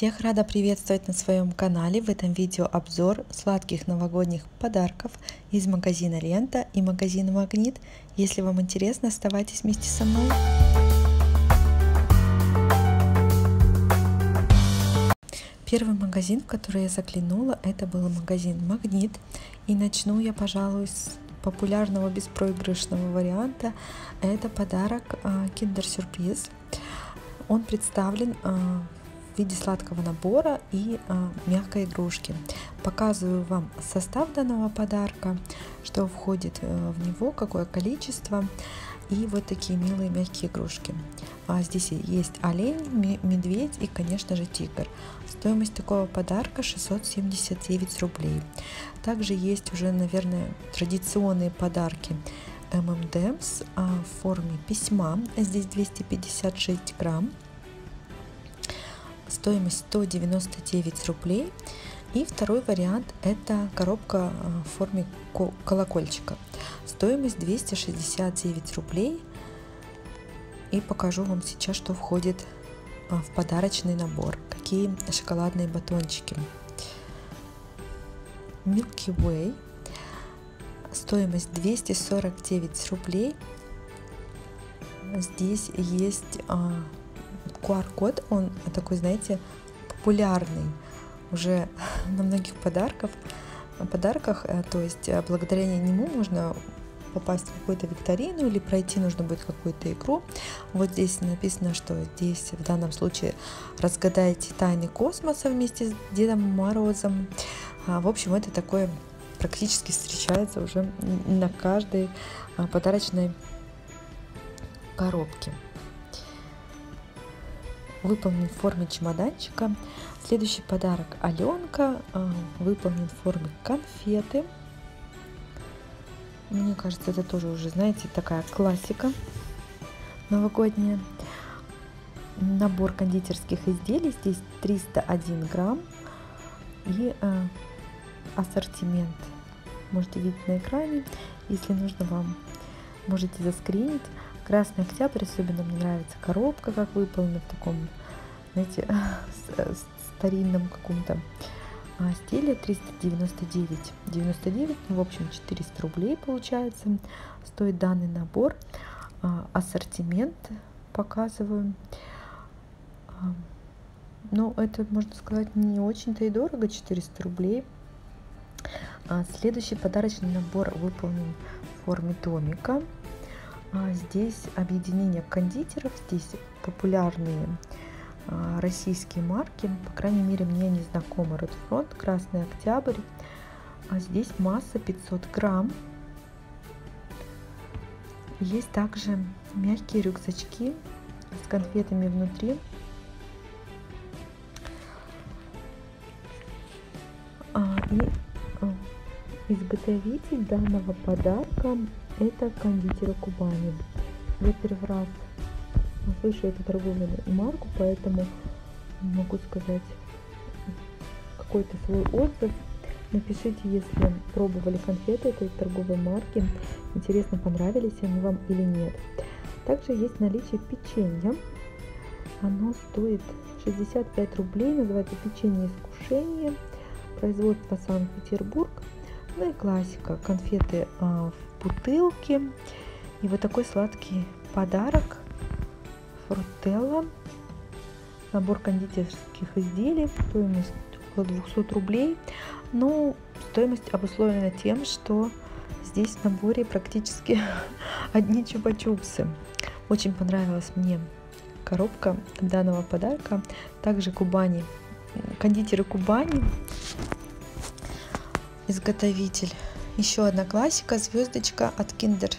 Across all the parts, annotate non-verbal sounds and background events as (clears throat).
Всех рада приветствовать на своем канале. В этом видео обзор сладких новогодних подарков из магазина Лента и магазина Магнит. Если вам интересно, оставайтесь вместе со мной. Первый магазин, в который я заглянула, это был магазин Магнит. И начну я, пожалуй, с популярного беспроигрышного варианта. Это подарок Kinder Surprise. Он представлен а, виде сладкого набора и а, мягкой игрушки. Показываю вам состав данного подарка, что входит э, в него, какое количество и вот такие милые мягкие игрушки. А здесь есть олень, медведь и, конечно же, тигр. Стоимость такого подарка 679 рублей. Также есть уже, наверное, традиционные подарки ММДМС в форме письма. Здесь 256 грамм стоимость 199 рублей. И второй вариант это коробка э, в форме колокольчика. Стоимость 269 рублей. И покажу вам сейчас, что входит э, в подарочный набор. Какие шоколадные батончики. Milky Way. Стоимость 249 рублей. Здесь есть а, QR-код, он такой, знаете, популярный уже (laughs) на многих подарков, подарках, э, то есть э, благодаря нему можно попасть в какую-то викторину или пройти нужно будет какую-то игру. Вот здесь написано, что здесь в данном случае разгадайте тайны космоса вместе с Дедом Морозом. А, в общем, это такое практически встречается уже на каждой а, подарочной коробке выполнен в форме чемоданчика. Следующий подарок Аленка, э, выполнен в форме конфеты. Мне кажется, это тоже уже, знаете, такая классика новогодняя. Набор кондитерских изделий, здесь 301 грамм и э, ассортимент. Можете видеть на экране, если нужно вам, можете заскринить. Красный октябрь, особенно мне нравится коробка, как выполнена в таком, знаете, (laughs) старинном каком-то а, стиле 399 99 ну, в общем 400 рублей получается стоит данный набор. А, ассортимент показываю. А, ну это можно сказать не очень-то и дорого 400 рублей. Следующий подарочный набор выполнен в форме домика здесь объединение кондитеров, здесь популярные а, российские марки, по крайней мере мне не знакомы Red Front, Красный Октябрь, а здесь масса 500 грамм. Есть также мягкие рюкзачки с конфетами внутри. А, и изготовитель данного подарка это кондитера Кубани. Я первый раз слышу эту торговую марку, поэтому могу сказать какой-то свой отзыв. Напишите, если пробовали конфеты этой торговой марки, интересно, понравились они вам или нет. Также есть наличие печенья. Оно стоит 65 рублей, называется печенье искушение, производство Санкт-Петербург. Ну и классика, конфеты а, в бутылке. И вот такой сладкий подарок. Фрутелла. Набор кондитерских изделий. Стоимость около 200 рублей. Но стоимость обусловлена тем, что здесь в наборе практически (laughs) одни чупа-чупсы. Очень понравилась мне коробка данного подарка. Также Кубани, кондитеры Кубани изготовитель. Еще одна классика, звездочка от Kinder.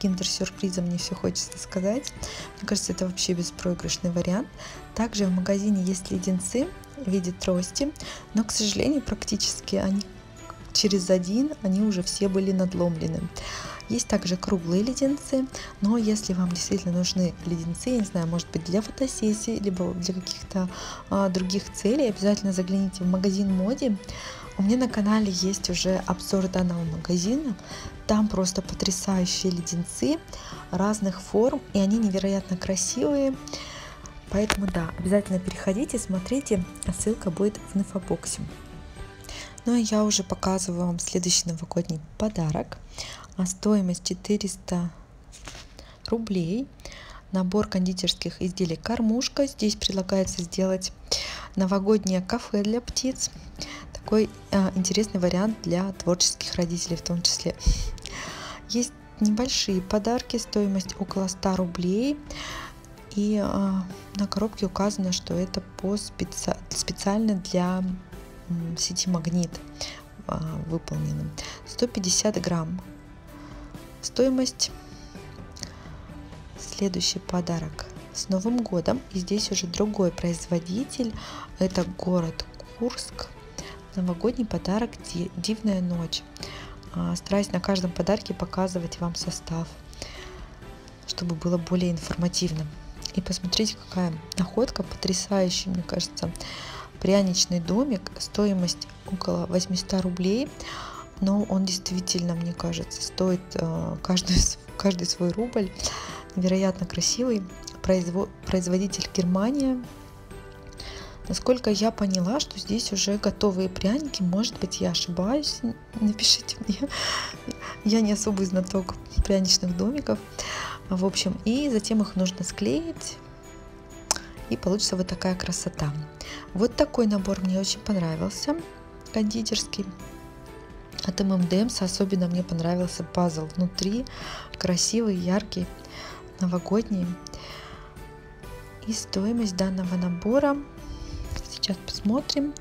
Kinder сюрприза мне все хочется сказать. Мне кажется, это вообще беспроигрышный вариант. Также в магазине есть леденцы в виде трости, но, к сожалению, практически они через один, они уже все были надломлены. Есть также круглые леденцы, но если вам действительно нужны леденцы, я не знаю, может быть для фотосессии, либо для каких-то а, других целей, обязательно загляните в магазин Моди. У меня на канале есть уже обзор данного магазина. Там просто потрясающие леденцы разных форм, и они невероятно красивые. Поэтому да, обязательно переходите, смотрите, ссылка будет в инфобоксе. Ну и я уже показываю вам следующий новогодний подарок. А стоимость 400 рублей. Набор кондитерских изделий кормушка. Здесь предлагается сделать новогоднее кафе для птиц. Такой э, интересный вариант для творческих родителей в том числе. Есть небольшие подарки, стоимость около 100 рублей. И э, на коробке указано, что это по специ... специально для сети Магнит э, выполнено. 150 грамм. Стоимость. Следующий подарок с Новым годом. И здесь уже другой производитель. Это город Курск. Новогодний подарок «Дивная ночь». А, стараюсь на каждом подарке показывать вам состав, чтобы было более информативно. И посмотрите, какая находка потрясающая, мне кажется. Пряничный домик, стоимость около 800 рублей, но он действительно, мне кажется, стоит э, каждый, каждый свой рубль. Невероятно красивый. Производитель Германия. Насколько я поняла, что здесь уже готовые пряники, может быть, я ошибаюсь, напишите мне. (laughs) Я не особый знаток пряничных домиков. В общем, и затем их нужно склеить, и получится вот такая красота. Вот такой набор мне очень понравился, кондитерский. От ММДМС особенно мне понравился пазл внутри, красивый, яркий, новогодний. И стоимость данного набора, сейчас посмотрим,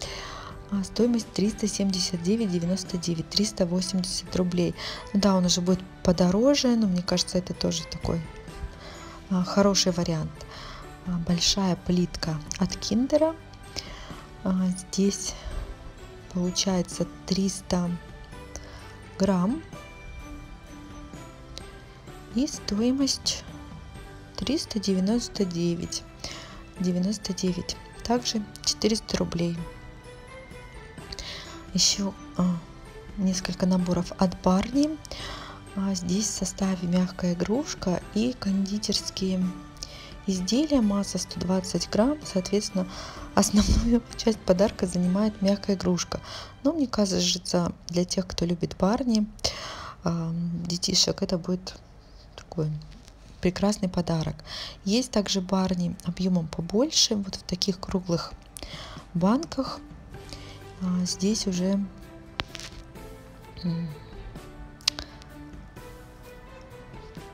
а, стоимость 379,99, 380 рублей. Да, он уже будет подороже, но мне кажется, это тоже такой а, хороший вариант. А, большая плитка от Киндера. Здесь получается 300 грамм. И стоимость 399 99 также 400 рублей. Еще а, несколько наборов от Барни. А здесь в составе мягкая игрушка и кондитерские изделия, масса 120 грамм, соответственно, основную (laughs) часть подарка занимает мягкая игрушка. Но мне кажется, для тех, кто любит Барни, детишек, это будет такой прекрасный подарок. Есть также Барни объемом побольше, вот в таких круглых банках а здесь уже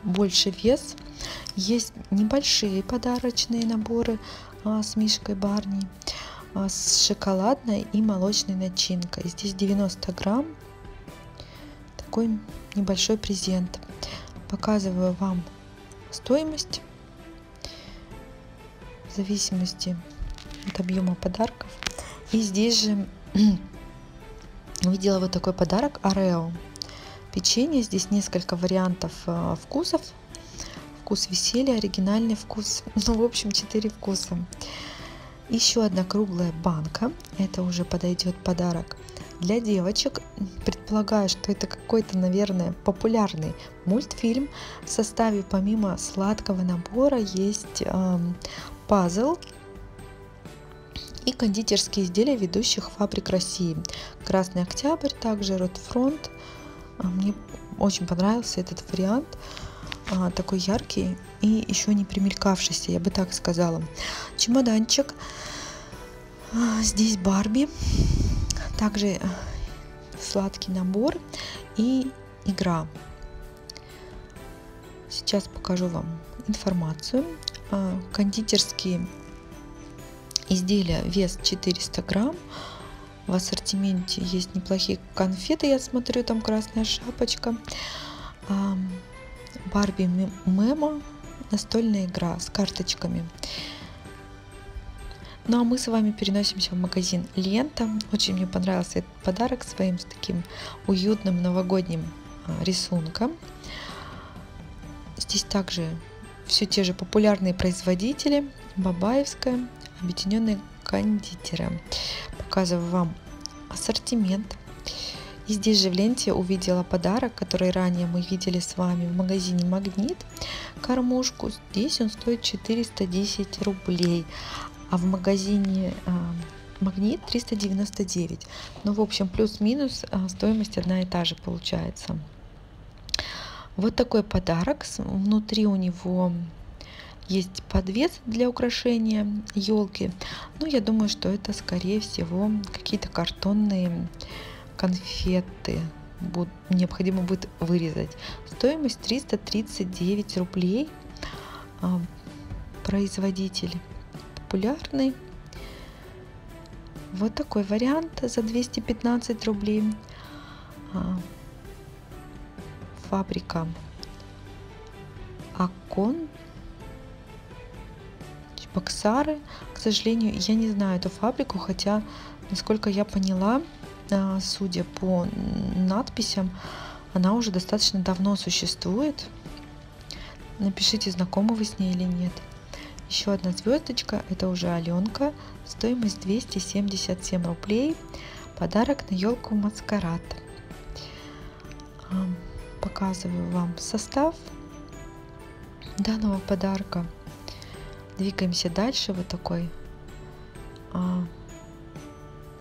больше вес. Есть небольшие подарочные наборы с мишкой Барни а, с шоколадной и молочной начинкой. Здесь 90 грамм. Такой небольшой презент. Показываю вам стоимость в зависимости от объема подарков. И здесь же (clears throat) увидела вот такой подарок Орео. Печенье, здесь несколько вариантов э, вкусов. Вкус веселья, оригинальный вкус. Ну, в общем, 4 вкуса. Еще одна круглая банка. Это уже подойдет подарок для девочек. Предполагаю, что это какой-то, наверное, популярный мультфильм. В составе помимо сладкого набора есть эм, пазл и кондитерские изделия ведущих фабрик России. Красный Октябрь, также Ротфронт. А, мне очень понравился этот вариант, а, такой яркий и еще не примелькавшийся, я бы так сказала. Чемоданчик. А, здесь Барби. Также сладкий набор и игра. Сейчас покажу вам информацию. Кондитерские изделия вес 400 грамм. В ассортименте есть неплохие конфеты, я смотрю, там красная шапочка. Барби Мемо, настольная игра с карточками. Ну а мы с вами переносимся в магазин Лента. Очень мне понравился этот подарок своим с таким уютным новогодним а, рисунком. Здесь также все те же популярные производители. Бабаевская, объединенные кондитеры. Показываю вам ассортимент. И здесь же в ленте увидела подарок, который ранее мы видели с вами в магазине Магнит. кормушку. Здесь он стоит 410 рублей. А в магазине а, Магнит 399. Ну, в общем, плюс-минус а, стоимость одна и та же получается. Вот такой подарок. Внутри у него есть подвес для украшения елки. Ну, я думаю, что это, скорее всего, какие-то картонные конфеты будут, необходимо будет вырезать. Стоимость 339 рублей. А, производитель популярный. Вот такой вариант за 215 рублей. А, фабрика Акон Баксары. К сожалению, я не знаю эту фабрику, хотя, насколько я поняла, судя по надписям, она уже достаточно давно существует. Напишите, знакомы вы с ней или нет. Еще одна звездочка, это уже Аленка, стоимость 277 рублей. Подарок на елку маскарад. А, показываю вам состав данного подарка. Двигаемся дальше. Вот такой а,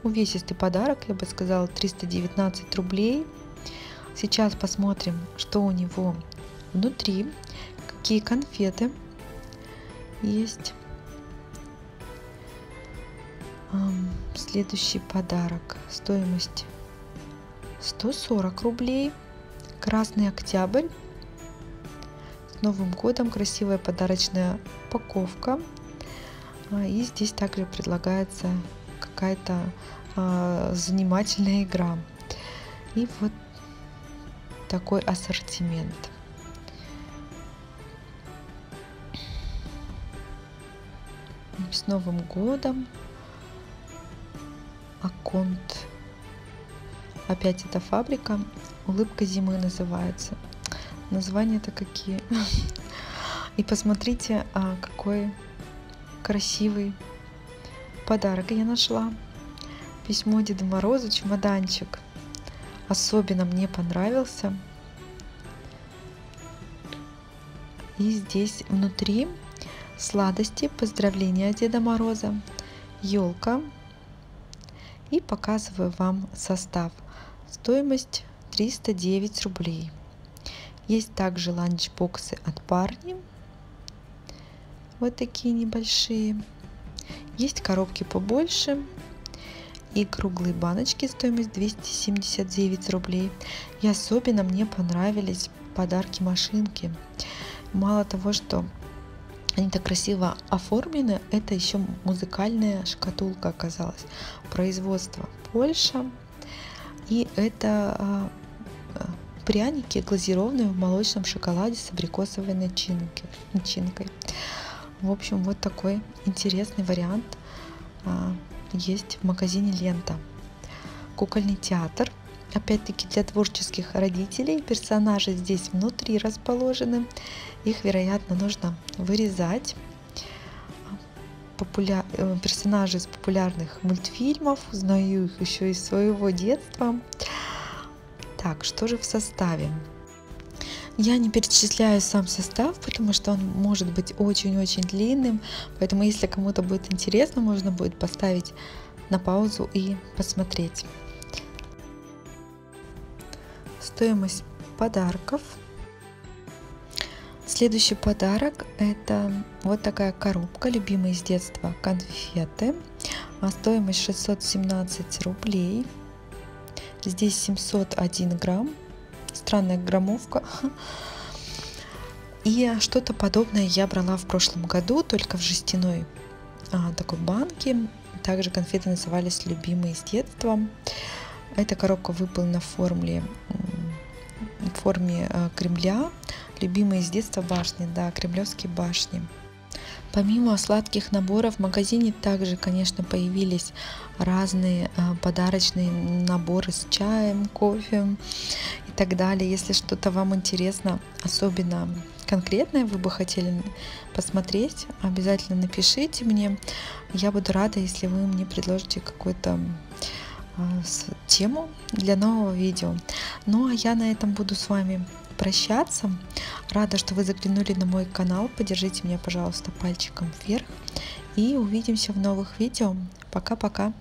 увесистый подарок, я бы сказала, 319 рублей. Сейчас посмотрим, что у него внутри, какие конфеты есть. Следующий подарок. Стоимость 140 рублей. Красный октябрь. С Новым годом красивая подарочная упаковка. А, и здесь также предлагается какая-то а, занимательная игра. И вот такой ассортимент. С Новым годом! Аконт. Опять эта фабрика. Улыбка зимы называется. Названия-то какие. (laughs) И посмотрите, а, какой красивый подарок я нашла. Письмо Деду Морозу, чемоданчик. Особенно мне понравился. И здесь внутри сладости, поздравления Деда Мороза, елка. И показываю вам состав. Стоимость 309 рублей. Есть также ланчбоксы от парни. Вот такие небольшие. Есть коробки побольше. И круглые баночки, стоимость 279 рублей. И особенно мне понравились подарки машинки. Мало того, что они так красиво оформлены. Это еще музыкальная шкатулка оказалась. Производство Польша. И это а, а, пряники, глазированные в молочном шоколаде с абрикосовой начинкой. начинкой. В общем, вот такой интересный вариант а, есть в магазине Лента. Кукольный театр опять-таки для творческих родителей. Персонажи здесь внутри расположены. Их, вероятно, нужно вырезать. Популя... Э, персонажи из популярных мультфильмов. Узнаю их еще из своего детства. Так, что же в составе? Я не перечисляю сам состав, потому что он может быть очень-очень длинным. Поэтому, если кому-то будет интересно, можно будет поставить на паузу и посмотреть стоимость подарков. Следующий подарок это вот такая коробка, любимые с детства конфеты. А стоимость 617 рублей. Здесь 701 грамм. Странная граммовка. И что-то подобное я брала в прошлом году, только в жестяной а, такой банке. Также конфеты назывались любимые с детства. Эта коробка выполнена в форме в форме э, Кремля. Любимые с детства башни, да, кремлевские башни. Помимо сладких наборов в магазине также, конечно, появились разные э, подарочные наборы с чаем, кофе и так далее. Если что-то вам интересно, особенно конкретное вы бы хотели посмотреть, обязательно напишите мне. Я буду рада, если вы мне предложите какой-то тему для нового видео. Ну а я на этом буду с вами прощаться. Рада, что вы заглянули на мой канал. Поддержите меня, пожалуйста, пальчиком вверх. И увидимся в новых видео. Пока-пока.